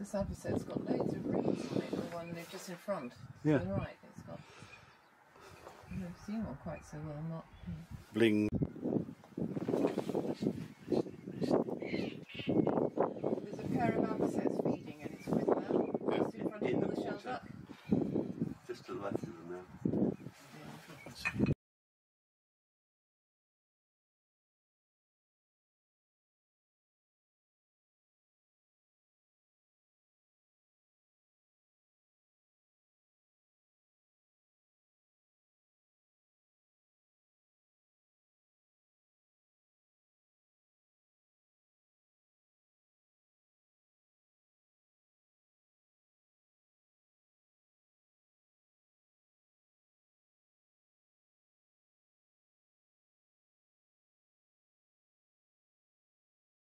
This set's got loads of reeds. on it, the one just in front. Yeah. To the right, it's got. I've never seen one quite so well, not. Bling. There's a pair of feeding, and it's with them. Yeah. Just to the left of them now.